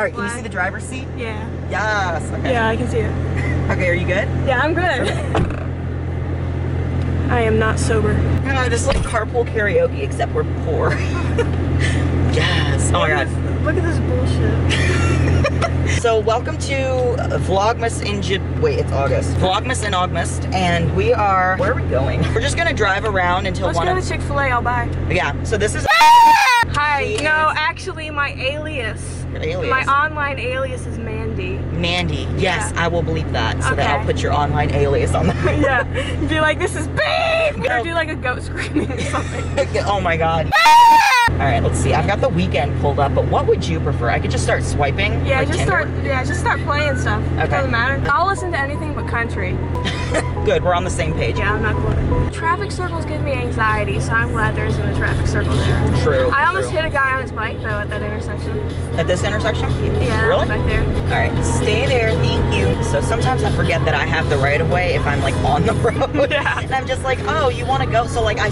All right, can you see the driver's seat? Yeah. Yes. Okay. Yeah, I can see it. Okay, are you good? Yeah, I'm good. I am not sober. This is like carpool karaoke, except we're poor. yes. Oh my god. Look at this bullshit. So welcome to Vlogmas in Ju- wait, it's August. Vlogmas in August, and we are. Where are we going? We're just gonna drive around until Let's one go of. to Chick Fil A. I'll buy. Yeah. So this is. Hi. No, actually, my alias, alias. my online alias is Mandy. Mandy. Yes, Yeah. I will believe that, so that I'll put your online alias on there. yeah. Be like, this is beep, No. or do like a goat screaming or something. oh my god. Ah! All right, let's see. I've got the Weeknd pulled up, but what would you prefer? I could just start swiping. Yeah, like just Tinder? start. Yeah, just start playing stuff. Okay. Doesn't matter. I'll listen to anything but country. Good, we're on the same page. Yeah, I'm not going. Traffic circles give me anxiety, so I'm glad there isn't a traffic circle there. True. I almost true. hit a guy on his bike though at that intersection. At this intersection? Yeah, Really? back there. All right, stay there. Thank you. So sometimes I forget that I have the right of way if I'm like on the road. Yeah. And I'm just like, oh, you want to go? So like I,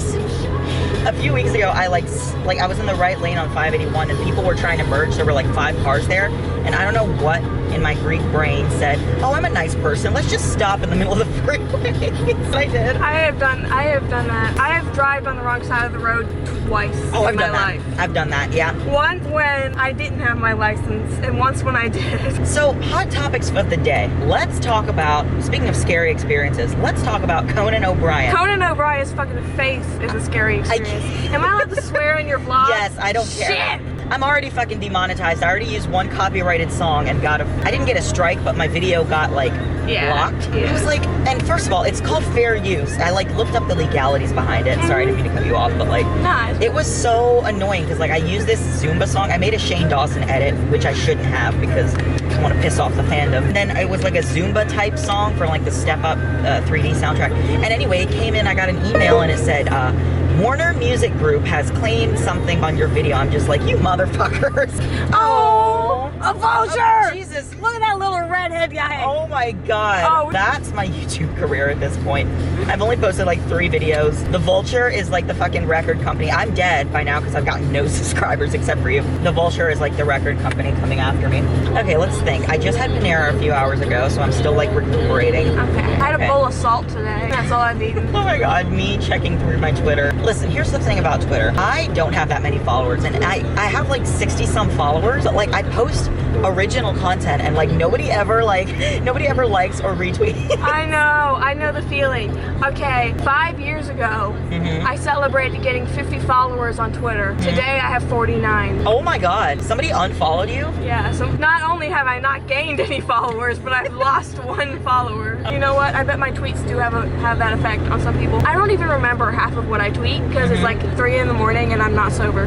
a few weeks ago, I like like I was in the right lane on 581, and people were trying to merge. There were like five cars there, and I don't know what in my Greek brain said, oh, I'm a nice person. Let's just stop in the middle of the I did. I have done. I have done that. I have driven on the wrong side of the road twice Oh, in I've my done that. life. I've done that. Yeah. Once when I didn't have my license, and once when I did. So, hot topics of the day. Let's talk about, speaking of scary experiences, let's talk about Conan O'Brien. Conan O'Brien's fucking face is a scary experience. Am I allowed to swear in your vlog? Yes, I don't care. Shit! I'm already fucking demonetized. I already used one copyrighted song and got a. I didn't get a strike, but my video got like Yeah, blocked. It was like, and first of all, it's called fair use. I like looked up the legalities behind it. Sorry, I didn't mean to cut you off, but like. Nah, It was so annoying because like I used this Zumba song. I made a Shane Dawson edit, which I shouldn't have because I want to piss off the fandom. Then it was like a Zumba type song for like the Step Up uh, 3D soundtrack. And anyway, it came in. I got an email and it said. Uh, Warner Music Group has claimed something on your video. I'm just like, you motherfuckers. Oh, a vulture! Oh, Jesus. Look at that redhead guy. Oh my god. Oh. That's my YouTube career at this point. I've only posted like three videos. The Vulture is like the fucking record company. I'm dead by now because I've gotten no subscribers except for you. The Vulture is like the record company coming after me. Okay, let's think. I just had Panera a few hours ago, so I'm still like recuperating. Okay. I had Okay. a bowl of salt today. That's all I've eaten. Oh my god, me checking through my Twitter. Listen, here's the thing about Twitter. I don't have that many followers, and I, I have like 60 some followers. But, like, I post original content, and like, nobody ever, like, nobody ever likes or retweets. I know, I know the feeling. Okay, five years ago, Mhm. I celebrated getting 50 followers on Twitter. Today, I have 49. Oh my god, somebody unfollowed you? Yeah, so not only have I not gained any followers, but I've lost one follower. You know what? I bet my tweets do have a, have that effect on some people. I don't even remember half of what I tweet because it's like three in the morning and I'm not sober.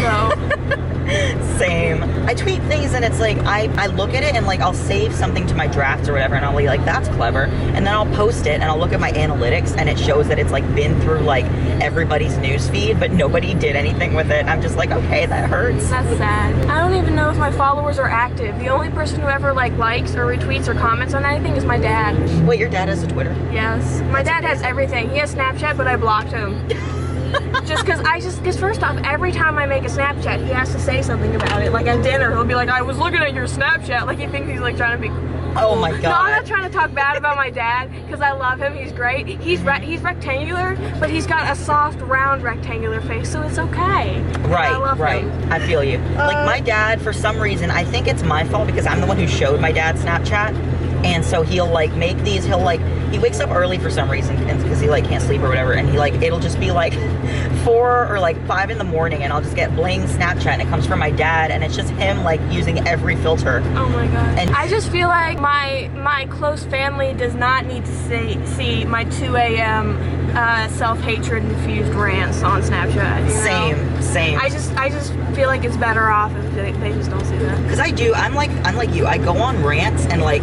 So Same. I tweet things and it's like I, I look at it and like I'll save something to my drafts or whatever and I'll be like, that's clever. And then I'll post it and I'll look at my analytics and it shows that it's like been through like everybody's news feed, but nobody did anything with it. I'm just like, okay, that hurts. that's sad. I don't even know if my followers are active. The only person who ever like likes or retweets or comments on anything is my dad. Wait, your dad has a Twitter? Yes. My dad has everything. He has Snapchat, but I blocked him. just because I just, because first off, every time I make a Snapchat, he has to say something about it. Like at dinner, he'll be like, I was looking at your Snapchat. Like he thinks he's like trying to be. Oh my god. No, I'm not trying to talk bad about my dad because I love him. He's great. He's re- he's rectangular, but he's got a soft, round rectangular face, so it's okay. Right, I right. him. I feel you. like Uh, my dad, for some reason, I think it's my fault because I'm the one who showed my dad Snapchat, and so he'll like make these. He'll like he wakes up early for some reason because he like can't sleep or whatever, and he like it'll just be like four or like five in the morning, and I'll just get bling Snapchat, and it comes from my dad, and it's just him like using every filter. Oh my god. And- I just feel like my my close family does not need to see see my 2 a.m. Uh, self-hatred infused rants on Snapchat. you know? Same, same. I just I just feel like it's better off if they, they just don't see that. Because I do, I'm like, I'm like you. I go on rants and like,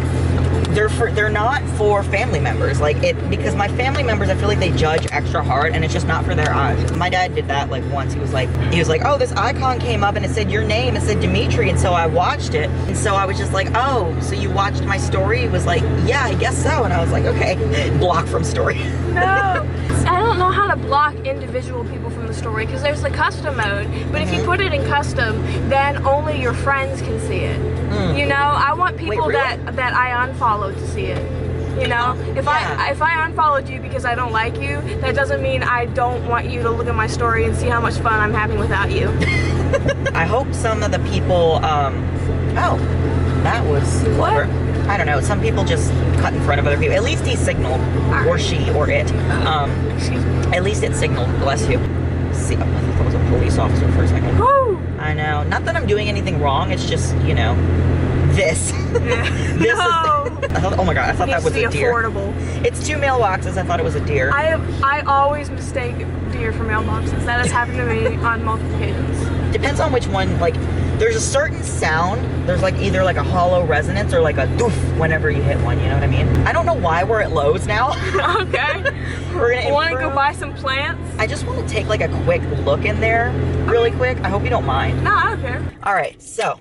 they're for, they're not for family members. Like it, because my family members, I feel like they judge extra hard, and it's just not for their eyes. My dad did that like once. He was like, he was like, oh, this icon came up and it said your name. It said Dimitri, and so I watched it, and so I was just like, oh, so you watched my story? He was like, yeah, I guess so, and I was like, okay, block from story. No. I don't know how to block individual people from the story because there's the custom mode. But if you Mhm. put it in custom, then only your friends can see it. Mm. You know, want people really? that that I unfollowed to see it. You know, if Yeah. I if I unfollowed you because I don't like you, that doesn't mean I don't want you to look at my story and see how much fun I'm having without you. I hope some of the people. Um, oh, that was What? clever. I don't know. Some people just cut in front of other people. At least he signaled, or she, or it. Um, at least it signaled. Bless you. See, I thought that was a police officer for a second. Woo! I know. Not that I'm doing anything wrong. It's just you know, this. this no. is. I thought, oh my god! I thought that was to be a deer. affordable. It's two mailboxes. I thought it was a deer. I I always mistake deer for mailboxes. That has happened to me on multiple occasions. Depends on which one. Like, there's a certain sound. There's like either like a hollow resonance or like a doof whenever you hit one. You know what I mean? I don't know why we're at Lowe's now. okay. we're gonna Want to go buy some plants? I just want to take like a quick look in there, really quick. I hope you don't mind. No, I don't care. All right, so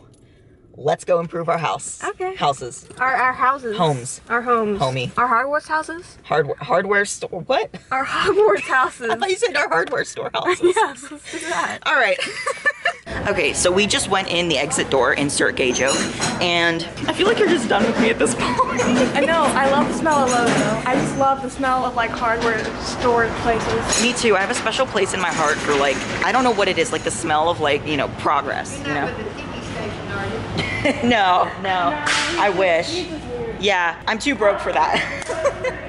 let's go improve our house. Okay. Houses, Our, our houses. Homes. Our homes. Homie. Our Hogwarts houses. hardware, hardware store. What? Our Hogwarts houses. I thought you said our hardware store houses. yes, let's do that. All right. okay, so we just went in the exit door, insert gay joke, and I feel like you're just done with me at this point. I know. I love the smell of Lowe's though. I just love the smell of like hardware store places. me too. I have a special place in my heart for like I don't know what it is, like the smell of like you know progress. You know. no, no. I wish. Yeah, I'm too broke for that.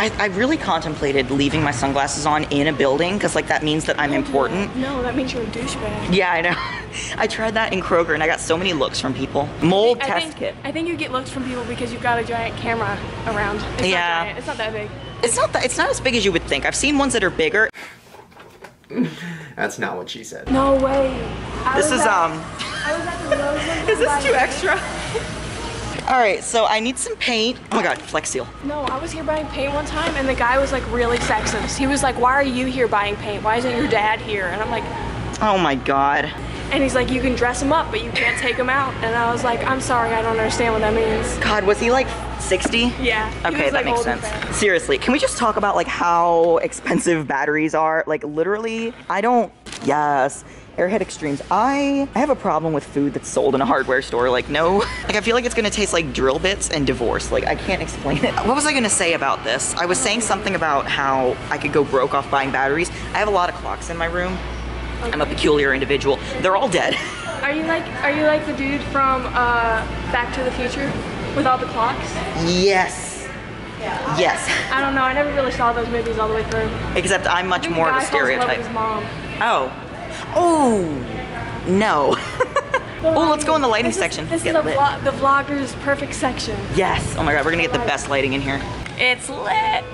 I, I really contemplated leaving my sunglasses on in a building because like that means that I'm important. No, that means you're a douchebag. Yeah, I know. I tried that in Kroger and I got so many looks from people. Mold I test think, kit. I think you get looks from people because you've got a giant camera around. It's Yeah. Not giant. It's not that big. It's not that it's not as big as you would think. I've seen ones that are bigger. That's not what she said. No way. I This is at- um I was at the Lowe's one time Is this too extra? All right, so I need some paint. Oh my god, Flex Seal. No, I was here buying paint one time, and the guy was like really sexist. He was like, "Why are you here buying paint? Why isn't your dad here?" And I'm like, Oh my god. and he's like, "You can dress him up, but you can't take him out." And I was like, "I'm sorry, I don't understand what that means." God, was he like 60? Yeah. Okay, was, that like, makes sense. Seriously, can we just talk about like how expensive batteries are? Like literally, I don't. Yes. Airhead Extremes. I I have a problem with food that's sold in a hardware store. Like no, like I feel like it's gonna taste like drill bits and divorce. Like I can't explain it. What was I gonna say about this? I was saying something about how I could go broke off buying batteries. I have a lot of clocks in my room. I'm a peculiar individual. They're all dead. Are you like, are you like the dude from uh, Back to the Future with all the clocks? yes. Yes. I don't know. I never really saw those movies all the way through. Except I'm much more of a guy falls in stereotype. his mom. Oh. Oh. No. oh, let's go in the lighting This is- section. This Get is the, lit. vlog, the vlogger's perfect section. Yes. Oh my god, we're gonna get the best lighting in here. It's lit.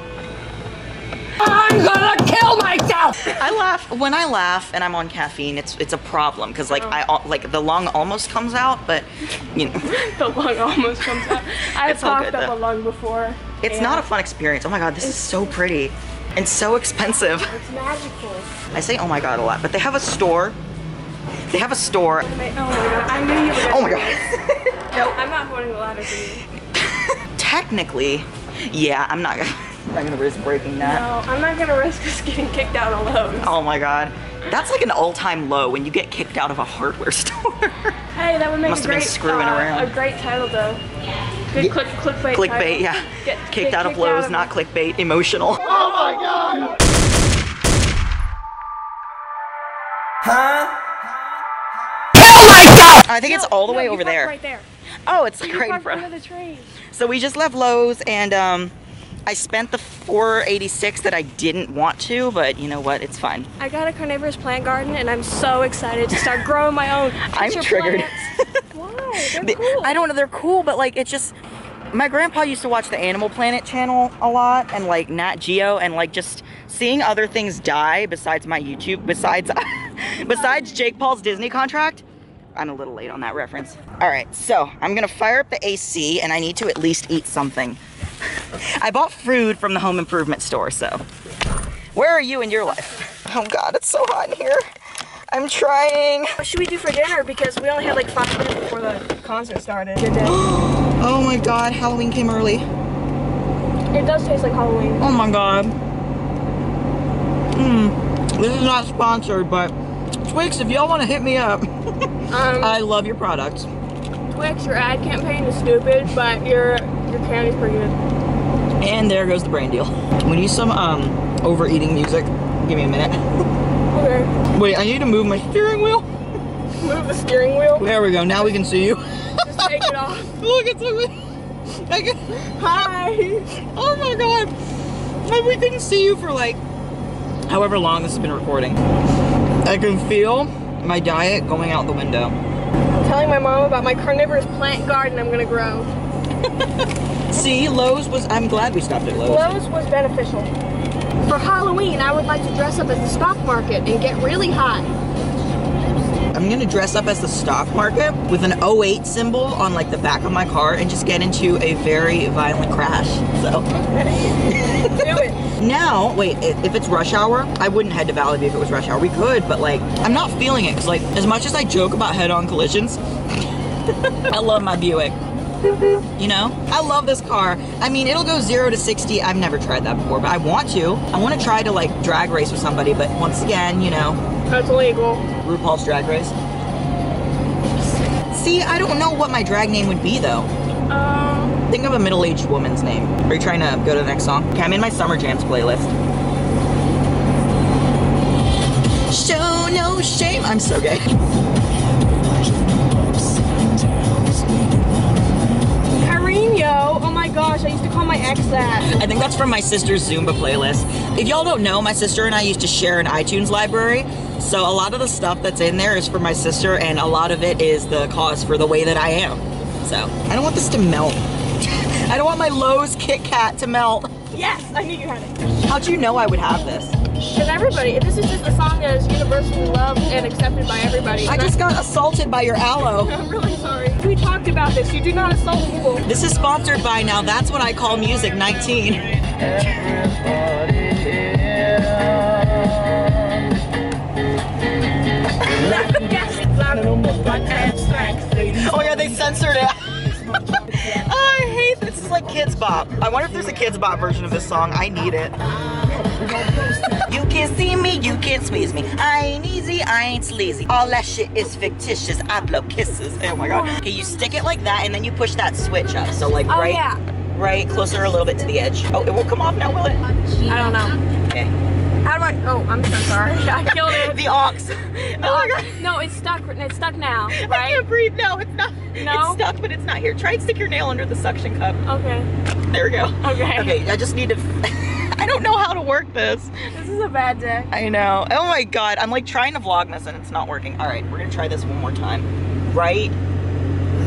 I'm gonna kill myself! I laugh when I laugh and I'm on caffeine. It's it's a problem because like oh. I like the lung almost comes out, but you know, The lung almost comes out. I have It's all talked good, up though. a lung before. it's not a fun experience. Oh my god, this is so pretty and so expensive. It's magical. I say oh my god a lot, but they have a store. They have a store. Wait, oh my god, I knew you were Oh my god. No, I'm not holding the ladder for you. Technically, yeah, I'm not gonna. I'm gonna risk breaking that. No, I'm not gonna risk us getting kicked out of Lowe's. Oh my god. That's like an all-time low when you get kicked out of a hardware store. Hey, that would make Must a have been great, screwing uh, around. a great title though. Good click, clickbait. clickbait, title. yeah. Get, kicked get out of kicked Lowe's, of- not clickbait, emotional. Oh my god! I think it's all the No, way over there. Right there. Oh, it's like You right in park front. of the train. So we just left Lowe's and um I spent the 486 that I didn't want to, but you know what? It's fine. I got a carnivorous plant garden and I'm so excited to start growing my own. I'm picture triggered. plants. Why? They're They- cool. I don't know, they're cool, but like it's just my grandpa used to watch the Animal Planet channel a lot and like Nat Geo and like just seeing other things die besides my YouTube besides besides Jake Paul's Disney contract. I'm a little late on that reference. All right, so I'm gonna fire up the AC and I need to at least eat something. I bought food from the home improvement store, so where are you in your life? Oh God, it's so hot in here. I'm trying. What should we do for dinner? Because we only had like five minutes before the concert started. Oh my God, Halloween came early. it does taste like Halloween. Oh my God. Mmm. This is not sponsored, but Twix, if y'all want to hit me up, Um, I love your products. Twix, your ad campaign is stupid, but your your candy's pretty good. And there goes the brain deal. We need some um overeating music. Give me a minute. Okay. Wait, I need to move my steering wheel. Move the steering wheel. There we go. Now we can see you. Just take it off. Look, it's like I can, Hi. Oh my god. We couldn't see you for like however long this has been recording. I can feel my diet going out the window. I'm telling my mom about my carnivorous plant garden I'm gonna grow. See, Lowe's was. I'm glad we stopped at Lowe's. Lowe's was beneficial. For Halloween, I would like to dress up as the stock market and get really high. I'm gonna dress up as the stock market with an 08 symbol on like the back of my car and just get into a very violent crash. So Do it. now, wait, if it's rush hour, I wouldn't head to Valley View if it was rush hour. We could, but like, I'm not feeling it because like, as much as I joke about head-on collisions, I love my Buick. You know, I love this car. I mean, it'll go zero to 60. I've never tried that before, but I want to. I want to try to like drag race with somebody, but once again, you know, That's illegal. RuPaul's Drag Race. See, I don't know what my drag name would be though. Um, Think of a middle-aged woman's name. Are you trying to go to the next song? Okay, I'm in my Summer Jams playlist. Show no shame. I'm so gay. Gosh, I used to call my ex that. I think that's from my sister's Zumba playlist. If y'all don't know, my sister and I used to share an iTunes library. So a lot of the stuff that's in there is for my sister, and a lot of it is the cause for the way that I am. So I don't want this to melt. I don't want my Lowe's Kit Kat to melt. Yes, I knew you had it. How'd you know I would have this? Because everybody, this is just a song that is universally loved and accepted by everybody. I just got assaulted by your aloe. I'm really sorry. We talked about this. You do not assault people. This is sponsored by Now That's What I Call Music 19. Oh yeah, they censored it. Like Kidz Bop. I wonder if there's a Kidz Bop version of this song. I need it. You can't see me, you can't squeeze me. I ain't easy, I ain't sleazy. All that shit is fictitious. I blow kisses. Oh my god. Okay, you stick it like that and then you push that switch up. So like Oh, right, yeah. right closer a little bit to the edge. Oh, it won't come off now, will it? I don't know. Okay. How do I? Oh, I'm so sorry. I killed it. The ox. Oh my god. No, it's stuck. It's stuck now, I can't breathe. No, it's not. No? It's stuck, but it's not here. Try and stick your nail under the suction cup. Okay. There we go. Okay. Okay, I just need to. I don't know how to work this. This is a bad day. I know. Oh my god, I'm like trying to vlog this and it's not working. All right, we're gonna try this one more time. Right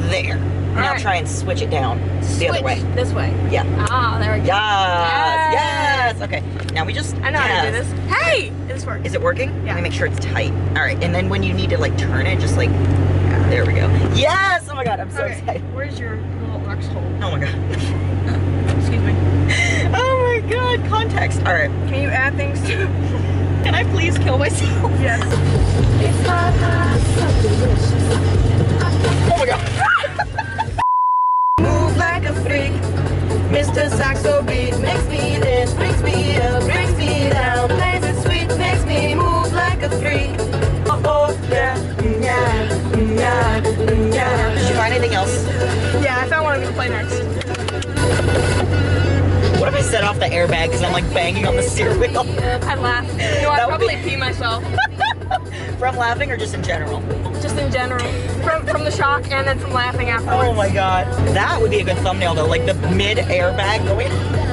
there. Now right. try and switch it down the other way. This way. Yeah. Ah, there we go. Yes. Yes. Yes. Okay. Now we just. I know how to do this. Hey, this works. Is it working? Yeah. Let me make sure it's tight. All right, and then when you need to like turn it, just like. yeah, there we go. Yes. Oh my god, I'm so Okay. excited. Where's your little ox hole? Oh my god. Excuse me. Oh my god, context. All right. Can you add things to? Can I please kill myself? Yes. Oh my god. Mr. Saxobeat makes me dance, brings me up, brings me down. Plays it sweet, makes me move like a freak. Oh, oh yeah, mm, yeah, mm, yeah, mm, yeah. Did you find anything else? Yeah, I found one I'm gonna play next. What if I set off the airbag because I'm like banging on the steering wheel? I laughed. No, I'd would be- probably pee myself. From laughing or just in general? In general. From from the shock and then from laughing afterwards. Oh my god. That would be a good thumbnail though, like the mid airbag going.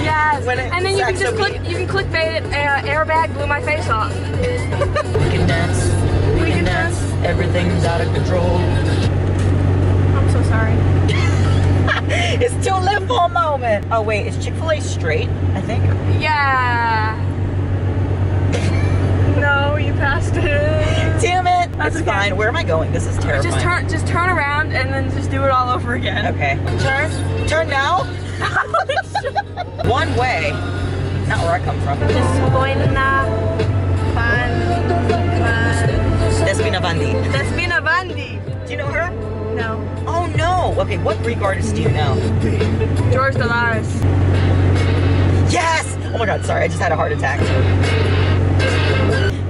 Yes. And then you can just click. You can clickbait it. Uh, airbag blew my face off. We can dance, we can dance, everything's out of control. I'm so sorry. It's too lit for a moment. Oh wait, is Chick-fil-A straight? I think. Yeah. No, you passed it. Damn it! That's it's okay. fine. Where am I going? This is terrible. Just turn, just turn around and then just do it all over again. Okay. Turn. Turn now. One way. Not where I come from. Just going na pan. Despina Vandi. Despina Vandi. Do you know her? No. Oh no. Okay, what Greek artist do you know? George Dalaras. Yes! Oh my god, sorry, I just had a heart attack.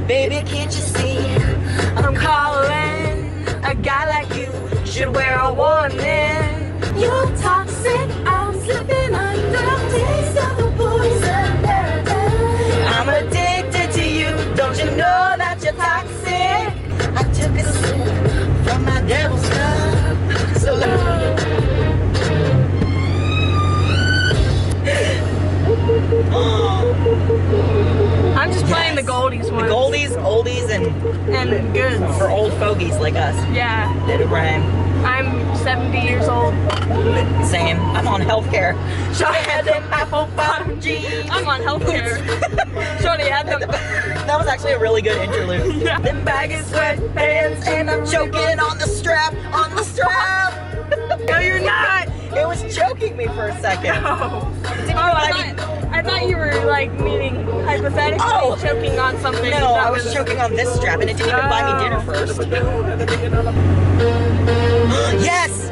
Baby, can't you see? I'm calling a guy like you should wear a warning. You're for old fogies like us. Yeah, Let it rhyme. I'm 70 years old. Same. I'm on healthcare. Shorty had them apple bottom jeans. I'm on healthcare. Shorty had them. That was actually a really good interlude. Yeah. Them baggy sweatpants and I'm choking on the strap, on the strap. No, you're not. It was choking me for a second. Oh, Didn't even I buy me- thought, I thought you were like meaning hypothetically Oh. choking on something. No, I was choking on this strap and it didn't even buy me dinner first. yes!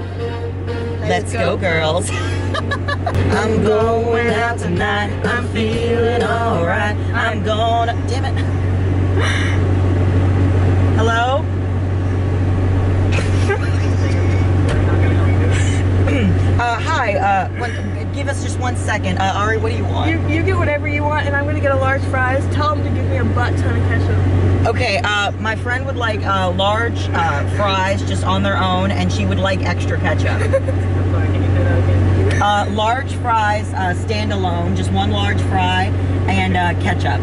Let's go, girls. I'm going out tonight. I'm feeling alright. I'm gonna. Damn it. Hello? uh, hi. Uh, give us just one second. Uh, Ari, what do you want? You, you get whatever you want, and I'm gonna get a large fries. Tell them to give me a butt ton of ketchup. Okay, uh, my friend would like uh, large uh, fries just on their own, and she would like extra ketchup. uh, large fries, uh, standalone, just one large fry, and uh, ketchup.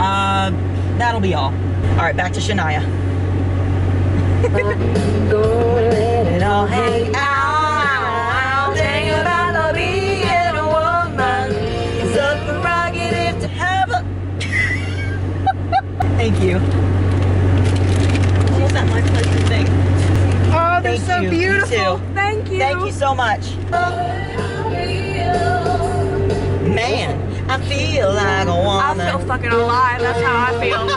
Uh, that'll be all. All right, back to Shania. Thank you. Is that my pleasure thing? Oh, they're Thank so you. You beautiful. too. Thank you. Thank you so much. Man, I feel like a woman. I feel fucking alive. That's how I feel.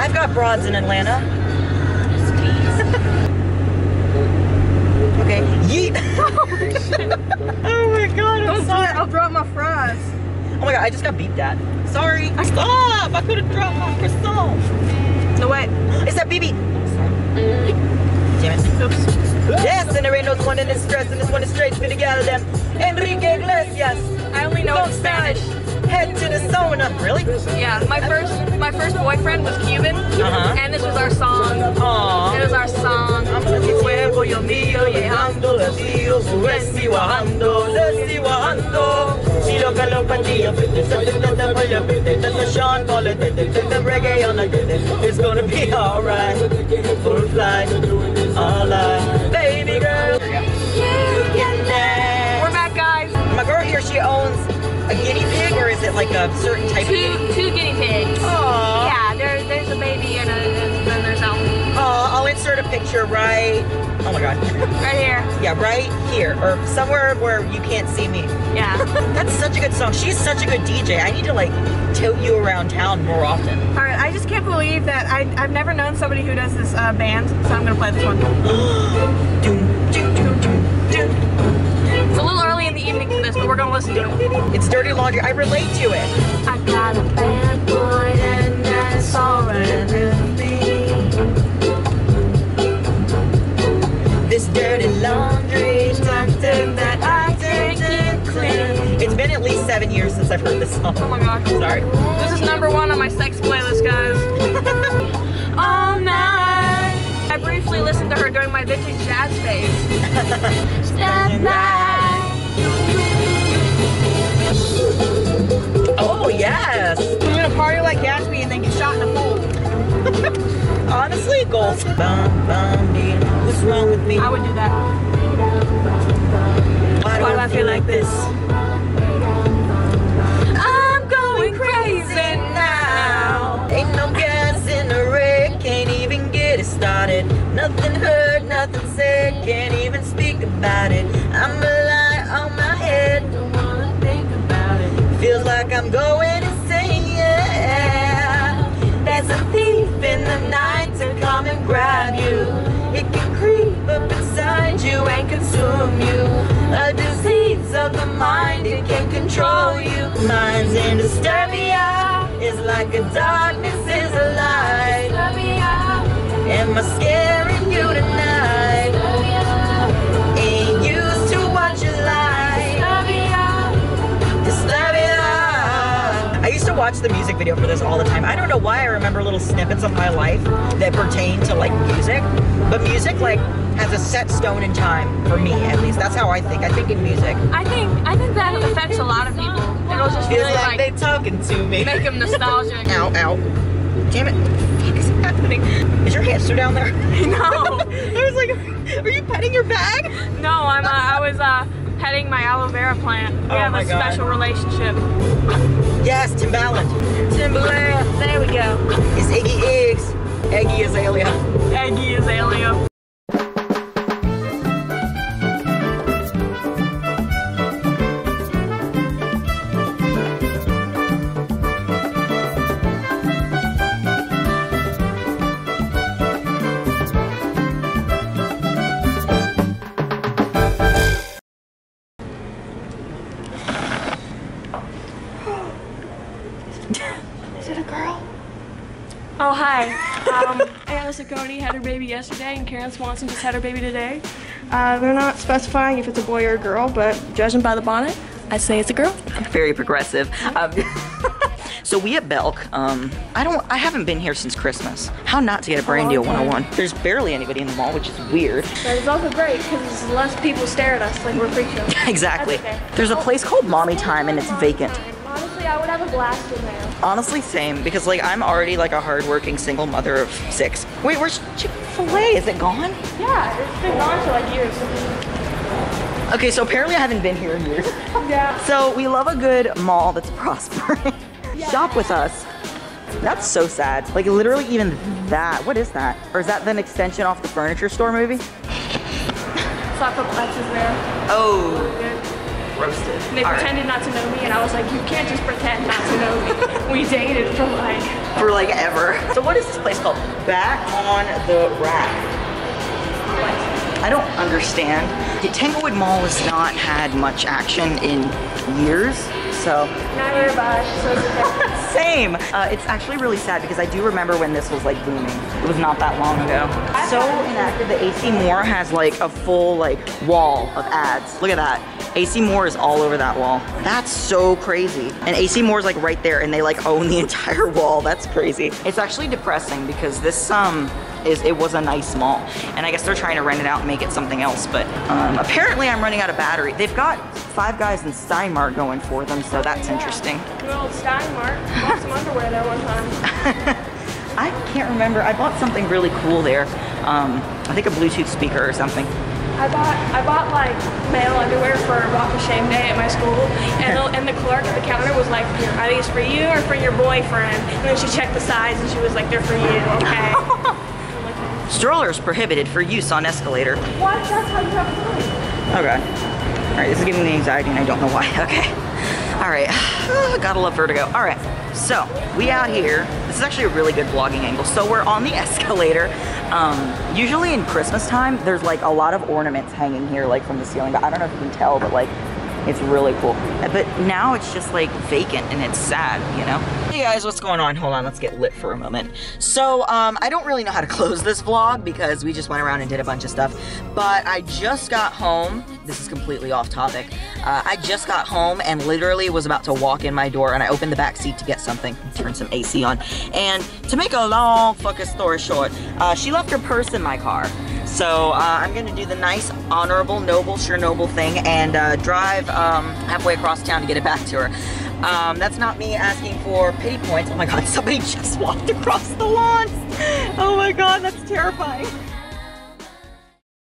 I've got broads in Atlanta. okay. Yeet. oh my god, I'm Don't do sorry. it. I'll drop my fries. Oh my god, I just got beeped at. Sorry. I Stop! I could have dropped my croissant. No way. It's that BB. Damn it. Oops. Yes, and there ain't no one in this dress, and this one is straight for the gal of them. Enrique Iglesias. I only know Don't Spanish. Head to the sauna. Really? Yeah, my first my first boyfriend was Cuban, Uh-huh. and this was our song. It was our song. It's gonna be alright. Full flight, alright. Baby girl, you can dance. We're back, guys. My girl here, she owns a guinea pig, or is it like a certain type of Two guinea? two guinea pigs. Aww. Yeah, there, there's a baby and, a, and then there's Elton. Aw, I'll insert a picture right. Oh my god. Right here. Yeah, right here, or somewhere where you can't see me. Yeah. That's such a good song. She's such a good DJ. I need to like tote you around town more often. All right, I just can't believe that I, I've never known somebody who does this uh, band, so I'm gonna play this one. Doom, doom, doom, doom, doom. It's a little early in the evening we're gonna listen to it. It's dirty laundry. I relate to it. I got a bad boy and that's alright with me. This dirty laundry, something that I take to clean. It's been at least seven years since I've heard this song. Oh my gosh. Sorry. This is number one on my sex playlist, guys. All night. I briefly listened to her during my vintage jazz phase. Stand by. Oh yes. I'm gonna party like Gatsby and then get shot in the pool. Honestly, goals. Bum, bum. What's wrong with me? I would do that. Why do I feel like this? I'm going crazy now. Ain't no gas in the rig, can't even get it started. Nothing heard, nothing said, can't even speak about it. Consume you. A disease of the mind, it can control you. Minds in disturbia is like a darkness is a light. Am I scaring you tonight? I used to watch the music video for this all the time. I don't know why I remember little snippets of my life that pertain to like music, but music like has a set stone in time for me at least. That's how I think. I think in music. I think I think that affects a lot of people. It'll just It's really like, like, they talking to me. make them nostalgic. Ow, ow. Damn it. What the fuck is happening? Is your hamster down there? No. I was like, are you petting your bag? No, I'm. Uh, I was uh, petting my aloe vera plant. We Oh have a God. special relationship. Yes, Timbaland. Timbaland. There we go. It's Iggy Iggs. Eggy Azalea. Eggy Azalea. Um, Anna Saccone had her baby yesterday, and Karen Swanson just had her baby today. Uh, they're not specifying if it's a boy or a girl, but judging by the bonnet, I'd say it's a girl. Very progressive. Um, so we at Belk, um, I don't, I haven't been here since Christmas. How not to get a brand deal 101? There's barely anybody in the mall, which is weird. But it's also great because less people stare at us like we're freak shows. Exactly. Okay. There's a place called Mommy Time and it's vacant. Honestly, I would have a blast in there. Honestly, same, because like I'm already like a hardworking single mother of six. Wait, where's Chick-fil-A? Is it gone? Yeah, it's been gone for like years. Okay, so apparently I haven't been here in years. Yeah. So we love a good mall that's prospering. Shop with us. That's so sad. Like literally even that. What is that? Or is that an extension off the furniture store movie? So I put there. Oh. Roasted. And they All right. pretended not to know me, and I was like, you can't just pretend not to know me. we dated for like. For like ever. So what is this place called? Back on the rack. I don't understand. The Tanglewood Mall has not had much action in years, so Neither have I, so it's okay. Same. Uh, it's actually really sad because I do remember when this was like booming. It was not that long ago. So inactive. The AC Moore has like a full like wall of ads. Look at that. AC Moore is all over that wall. That's so crazy. And AC Moore's like right there, and they like own the entire wall. That's crazy. It's actually depressing because this um is it was a nice mall, and I guess they're trying to rent it out and make it something else. But um, apparently, I'm running out of battery. They've got Five Guys and Stein Mart going for them, so that's interesting. Good old Stein Mart. Bought some underwear there one time. I can't remember. I bought something really cool there. Um, I think a Bluetooth speaker or something. I bought I bought like male underwear for Walk of Shame Day at my school, and the, and the clerk at the counter was like, "Are these for you or for your boyfriend?" And then she checked the size, and she was like, "They're for you." Okay. Strollers prohibited for use on escalator. what? That's how you have fun. Okay. All right, this is giving me anxiety and I don't know why. Okay. All right. Gotta love vertigo. All right. So we out here. This is actually a really good vlogging angle. So we're on the escalator. Um, usually in Christmas time, there's like a lot of ornaments hanging here, like from the ceiling. But I don't know if you can tell, but like it's really cool. But now it's just like vacant and it's sad, you know? Hey guys, what's going on? Hold on, let's get lit for a moment. So, um, I don't really know how to close this vlog because we just went around and did a bunch of stuff. But I just got home. This is completely off topic. Uh, I just got home and literally was about to walk in my door and I opened the back seat to get something, turn some AC on. And to make a long fucking story short, uh, she left her purse in my car. So uh, I'm gonna do the nice, honorable, noble, sure noble thing and uh, drive um, halfway across town to get it back to her. Um, that's not me asking for pity points. Oh my god, somebody just walked across the lawn. Oh my god, that's terrifying.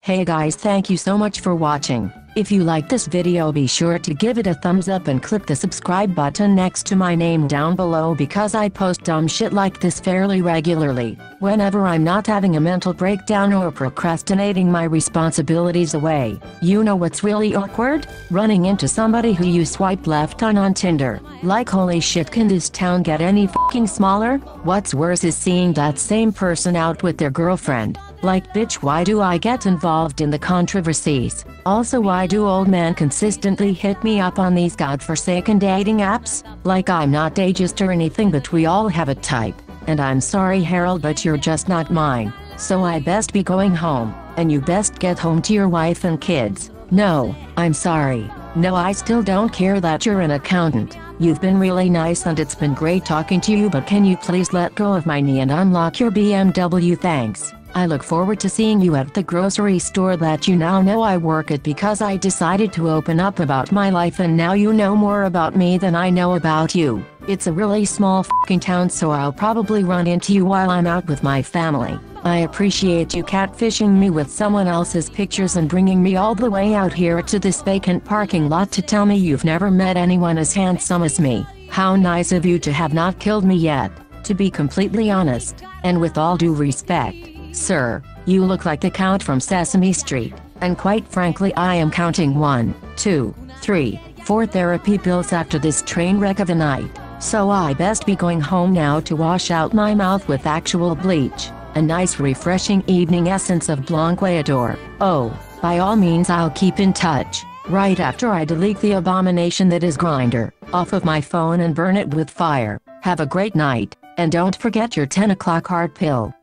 Hey guys thank you so much for watching. If you like this video be sure to give it a thumbs up and click the subscribe button next to my name down below because I post dumb shit like this fairly regularly, whenever I'm not having a mental breakdown or procrastinating my responsibilities away. You know what's really awkward? Running into somebody who you swipe left on on Tinder. Like holy shit can this town get any fucking smaller? What's worse is seeing that same person out with their girlfriend. Like bitch why do I get involved in the controversies? Also why do old men consistently hit me up on these godforsaken dating apps? Like I'm not ageist or anything but we all have a type. And I'm sorry Harold but you're just not mine. So I best be going home, and you best get home to your wife and kids. No, I'm sorry. No I still don't care that you're an accountant. You've been really nice and it's been great talking to you but can you please let go of my knee and unlock your BMW thanks. I look forward to seeing you at the grocery store that you now know I work at because I decided to open up about my life and now you know more about me than I know about you. It's a really small fucking town so I'll probably run into you while I'm out with my family. I appreciate you catfishing me with someone else's pictures and bringing me all the way out here to this vacant parking lot to tell me you've never met anyone as handsome as me. How nice of you to have not killed me yet. To be completely honest, and with all due respect, sir, you look like the Count from Sesame Street, and quite frankly I am counting one, two, three, four therapy pills after this train wreck of a night, so I best be going home now to wash out my mouth with actual bleach a nice refreshing evening essence of Blanqueador. Oh, by all means I'll keep in touch, right after I delete the abomination that is Grindr, off of my phone and burn it with fire. Have a great night, and don't forget your 10 o'clock hard pill.